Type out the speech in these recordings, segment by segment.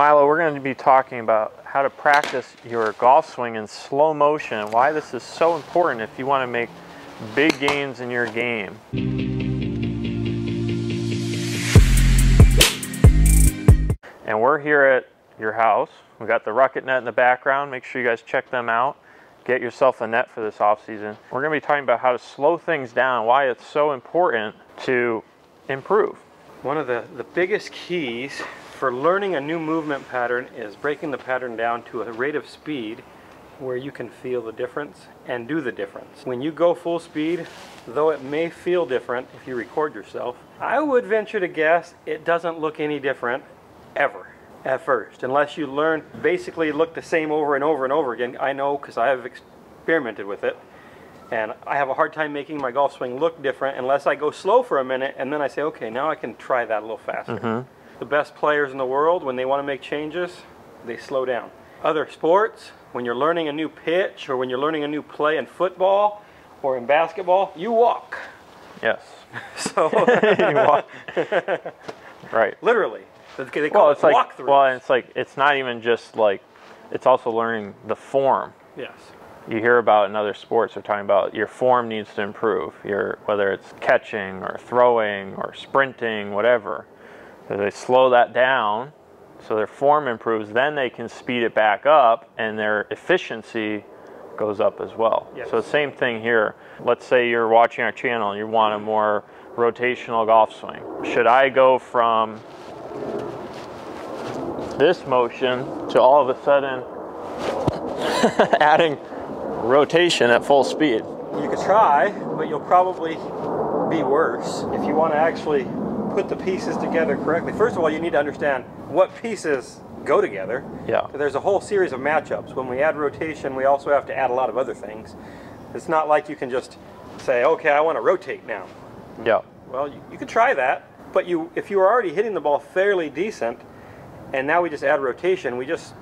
Milo, we're going to be talking about how to practice your golf swing in slow motion and why this is so important if you want to make big gains in your game. And we're here at your house. We got the rocket net in the background. Make sure you guys check them out. Get yourself a net for this off season. We're going to be talking about how to slow things down, why it's so important to improve. One of the, the biggest keys for learning a new movement pattern is breaking the pattern down to a rate of speed where you can feel the difference and do the difference. When you go full speed, though it may feel different if you record yourself, I would venture to guess it doesn't look any different ever at first, unless you learn basically look the same over and over and over again. I know because I have experimented with it. And I have a hard time making my golf swing look different unless I go slow for a minute and then I say, okay, now I can try that a little faster. Mm -hmm the best players in the world, when they want to make changes, they slow down. Other sports, when you're learning a new pitch or when you're learning a new play in football or in basketball, you walk. Yes. so you walk. right. Literally. They call well, it's it like, Well, it's like it's not even just like it's also learning the form. Yes. You hear about in other sports they're talking about your form needs to improve. Your whether it's catching or throwing or sprinting, whatever. So they slow that down so their form improves, then they can speed it back up and their efficiency goes up as well. Yes. So same thing here. Let's say you're watching our channel and you want a more rotational golf swing. Should I go from this motion to all of a sudden adding rotation at full speed? You could try, but you'll probably be worse. If you want to actually put the pieces together correctly, first of all, you need to understand what pieces go together. Yeah. There's a whole series of matchups. When we add rotation, we also have to add a lot of other things. It's not like you can just say, okay, I want to rotate now. Yeah. Well, you, you could try that, but you, if you were already hitting the ball fairly decent, and now we just add rotation, we just,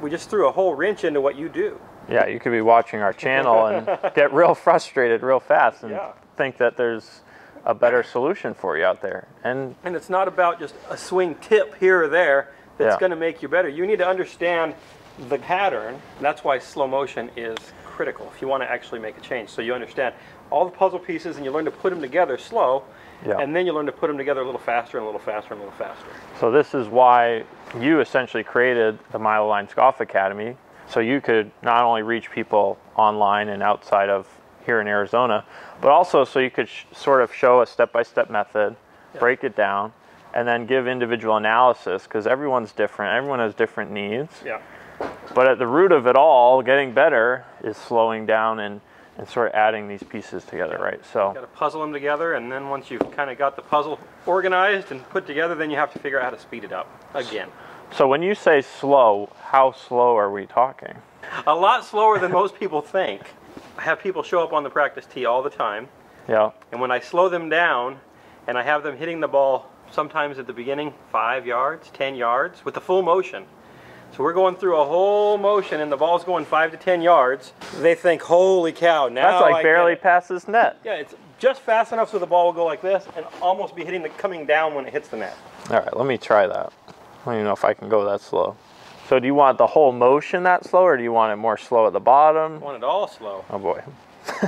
we just threw a whole wrench into what you do. Yeah, you could be watching our channel and get real frustrated real fast and yeah. think that there's a better solution for you out there. And and it's not about just a swing tip here or there that's yeah. going to make you better. You need to understand the pattern. That's why slow motion is critical if you want to actually make a change. So you understand all the puzzle pieces and you learn to put them together slow. Yeah. And then you learn to put them together a little faster and a little faster and a little faster. So this is why you essentially created the Milo Lines Golf Academy. So you could not only reach people online and outside of here in Arizona, but also so you could sort of show a step-by-step method, yeah. break it down, and then give individual analysis because everyone's different. Everyone has different needs. Yeah. But at the root of it all, getting better is slowing down and, and sort of adding these pieces together, yeah. right? So you got to puzzle them together, and then once you've kind of got the puzzle organized and put together, then you have to figure out how to speed it up again. So when you say slow, how slow are we talking? A lot slower than most people think. I have people show up on the practice tee all the time. Yeah. And when I slow them down and I have them hitting the ball sometimes at the beginning five yards, 10 yards with the full motion. So we're going through a whole motion and the ball's going five to 10 yards. They think, holy cow, now That's like I barely past this net. Yeah, it's just fast enough so the ball will go like this and almost be hitting the coming down when it hits the net. All right, let me try that. I don't even know if I can go that slow. So do you want the whole motion that slow or do you want it more slow at the bottom? I want it all slow. Oh boy.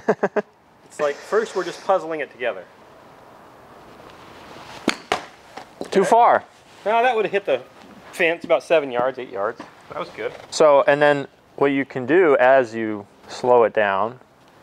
it's like first we're just puzzling it together. Too far. No, that would have hit the fence about seven yards, eight yards. That was good. So, and then what you can do as you slow it down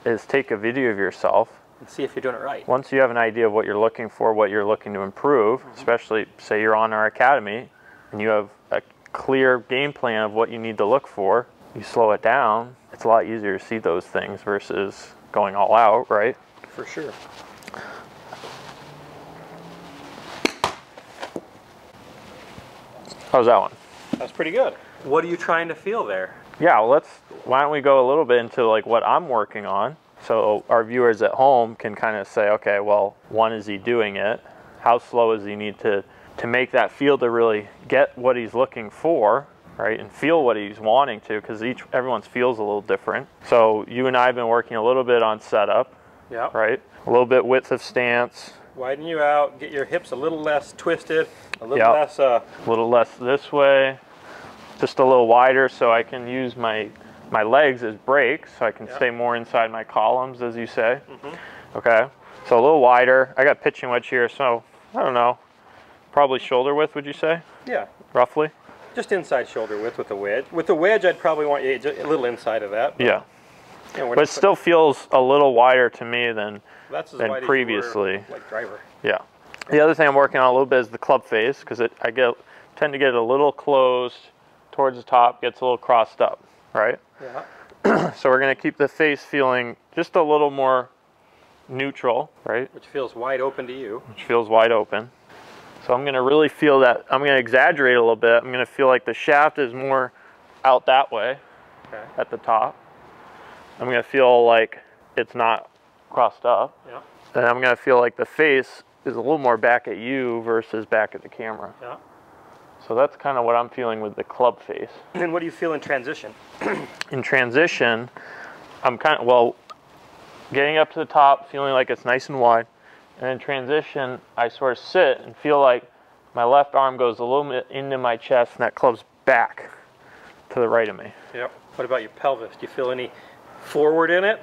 is take a video of yourself. And see if you're doing it right. Once you have an idea of what you're looking for, what you're looking to improve, mm -hmm. especially say you're on our academy and you have a clear game plan of what you need to look for, you slow it down, it's a lot easier to see those things versus going all out, right? For sure. How's that one? That's pretty good. What are you trying to feel there? Yeah, well, let's, why don't we go a little bit into like what I'm working on. So our viewers at home can kind of say, okay, well, one, is he doing it? How slow does he need to to make that feel to really get what he's looking for, right, and feel what he's wanting to, because each everyone's feels a little different. So you and I have been working a little bit on setup, yeah, right, a little bit width of stance, Widen you out. Get your hips a little less twisted, a little Yep. less. Uh, A little less this way, just a little wider so I can use my my legs as brakes so I can Yeah. stay more inside my columns as you say. Okay. So a little wider. I got pitching wedge here, so I don't know. Probably shoulder width, would you say? yeah, Roughly? just inside shoulder width with the wedge. With the wedge, I'd probably want you a little inside of that. Yeah. You know, But it still feels a little wider to me than that's as than wide as were, previously. like driver. Yeah. The other thing I'm working on a little bit is the club face because I get tend to get it a little closed towards the top, gets a little crossed up, right? Yeah. So we're gonna keep the face feeling just a little more neutral, right? Which feels wide open to you. Which feels wide open. So I'm gonna really feel that. I'm gonna exaggerate a little bit. I'm gonna feel like the shaft is more out that way Okay. at the top. I'm gonna feel like it's not crossed up. Yeah. And I'm gonna feel like the face is a little more back at you versus back at the camera. Yeah. So that's kind of what I'm feeling with the club face. And then what do you feel in transition? In transition, I'm kind of, well, getting up to the top, feeling like it's nice and wide. And in transition, I sort of sit and feel like my left arm goes a little bit into my chest and that club's back to the right of me. Yep. What about your pelvis? Do you feel any forward in it?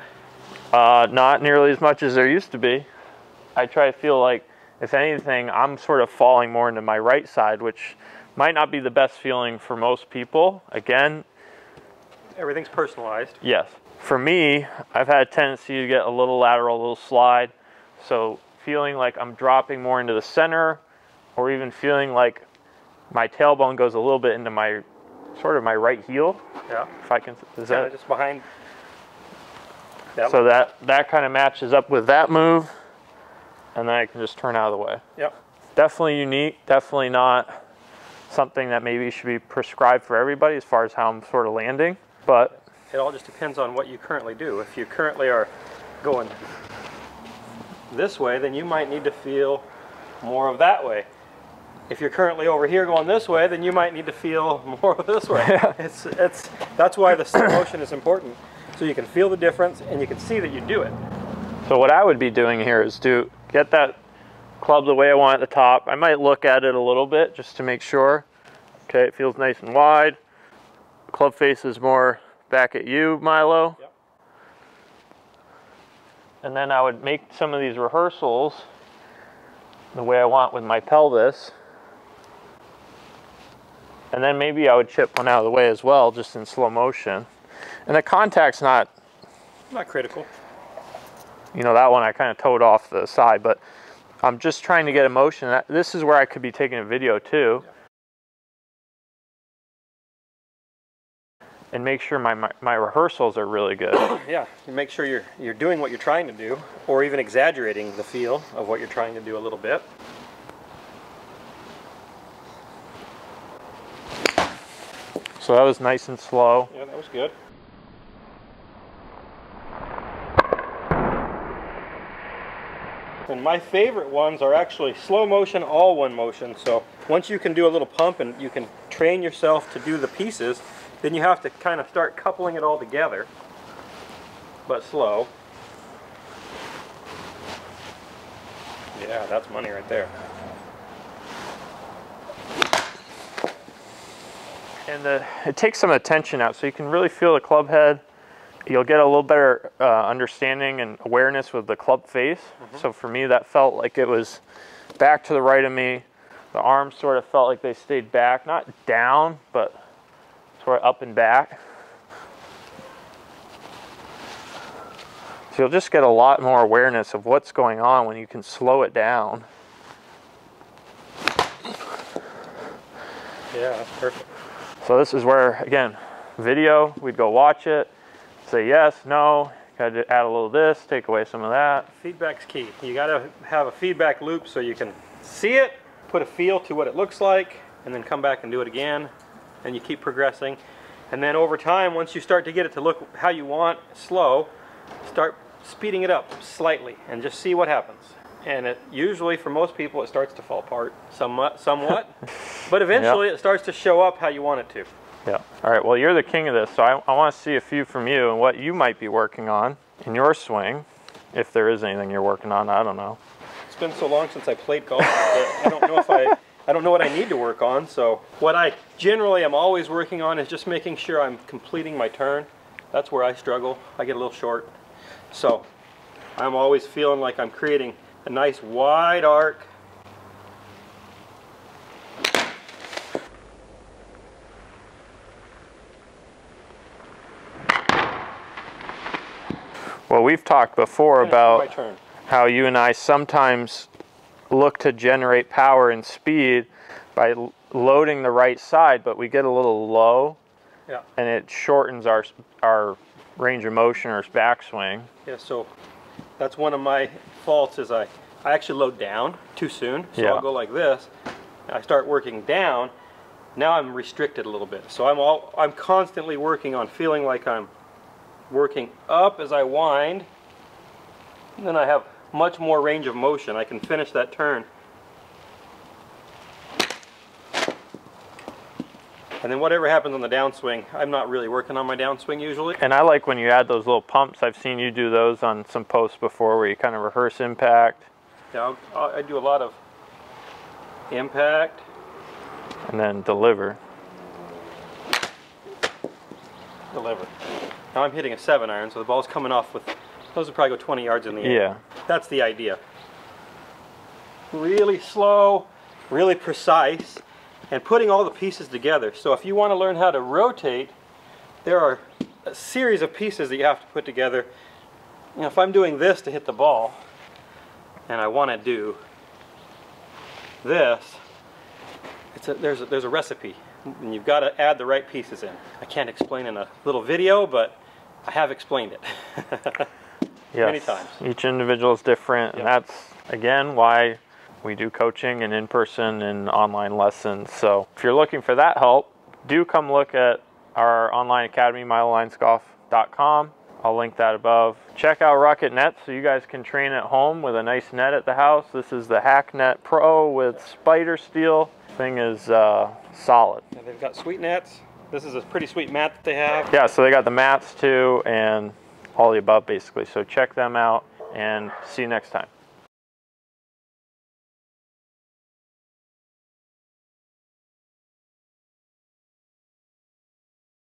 Uh, not nearly as much as there used to be. I try to feel like, if anything, I'm sort of falling more into my right side, which might not be the best feeling for most people. Again, Everything's personalized. yes. For me, I've had a tendency to get a little lateral, a little slide. So feeling like I'm dropping more into the center, or even feeling like my tailbone goes a little bit into my sort of my right heel. Yeah. If I can, is Kind that just behind. Yep. so that that kind of matches up with that move, and then I can just turn out of the way. Yep. definitely unique, definitely not something that maybe should be prescribed for everybody as far as how I'm sort of landing. But It all just depends on what you currently do. If you currently are going this way, then you might need to feel more of that way. If you're currently over here going this way, then you might need to feel more of this way. It's, it's, that's why the slow motion is important. So you can feel the difference and you can see that you do it. so what I would be doing here is to get that club the way I want at the top. I might look at it a little bit just to make sure. Okay, it feels nice and wide. Club face is more back at you, Milo. And then I would make some of these rehearsals the way I want with my pelvis. And then maybe I would chip one out of the way as well, just in slow motion. And the contact's not, Not critical. you know, that one I kind of toed off the side, but I'm just trying to get a motion. This is where I could be taking a video too. And make sure my, my, my rehearsals are really good. Yeah, you make sure you're, you're doing what you're trying to do, or even exaggerating the feel of what you're trying to do a little bit. So that was nice and slow. Yeah, that was good. And my favorite ones are actually slow motion, all one motion. So once you can do a little pump and you can train yourself to do the pieces, then you have to kind of start coupling it all together, but slow. Yeah, that's money right there. And the, it takes some attention out, so you can really feel the club head. You'll get a little better uh, understanding and awareness with the club face. So for me, that felt like it was back to the right of me. The arms sort of felt like they stayed back, not down, but of up and back. So you'll just get a lot more awareness of what's going on when you can slow it down. Yeah, that's perfect. So this is where, again, video, we'd go watch it, say yes, no, gotta add a little of this, take away some of that. Feedback's key. You got to have a feedback loop so you can see it, put a feel to what it looks like, and then come back and do it again. And you keep progressing. And then over time, once you start to get it to look how you want, slow, start speeding it up slightly and just see what happens. And it usually, for most people, it starts to fall apart somewhat, somewhat. but eventually, it starts to show up how you want it to. Yeah. All right, well, you're the king of this, so I, I wanna see a few from you and what you might be working on in your swing, if there is anything you're working on, I don't know. It's been so long since I played golf that I don't know if I, I don't know what I need to work on. So what I generally am always working on is just making sure I'm completing my turn. That's where I struggle. I get a little short. So I'm always feeling like I'm creating a nice wide arc. Well, we've talked before about how you and I sometimes look to generate power and speed by l- loading the right side, but we get a little low Yeah. and it shortens our our range of motion or backswing. Yeah, so that's one of my faults is I, I actually load down too soon. So Yeah. I'll go like this. I start working down. Now I'm restricted a little bit. So I'm all I'm constantly working on feeling like I'm working up as I wind. And then I have much more range of motion. I can finish that turn. And then whatever happens on the downswing, I'm not really working on my downswing usually. And I like when you add those little pumps. I've seen you do those on some posts before where you kind of rehearse impact Yeah, I'll, I'll, do a lot of impact, and then deliver. deliver. Now I'm hitting a seven iron, so the ball's coming off with, those would probably go 20 yards in the air. Yeah. That's the idea. Really slow, really precise, and putting all the pieces together. So if you want to learn how to rotate, there are a series of pieces that you have to put together. You know, if I'm doing this to hit the ball, and I want to do this, a, there's, a, there's a recipe, and you've got to add the right pieces in. I can't explain in a little video, but I have explained it. Yes. Many times. Each individual is different, and Yep. that's again why we do coaching and in-person and online lessons. So if you're looking for that help, do come look at our online academy, milolinesgolf.com. I'll link that above. Check out Rocket Net so you guys can train at home with a nice net at the house. This is the Hack Net Pro with spider steel. Thing is uh, solid. Yeah, they've got sweet nets. This is a pretty sweet mat that they have. Yeah, so they got the mats too and all the above basically. So check them out and see you next time.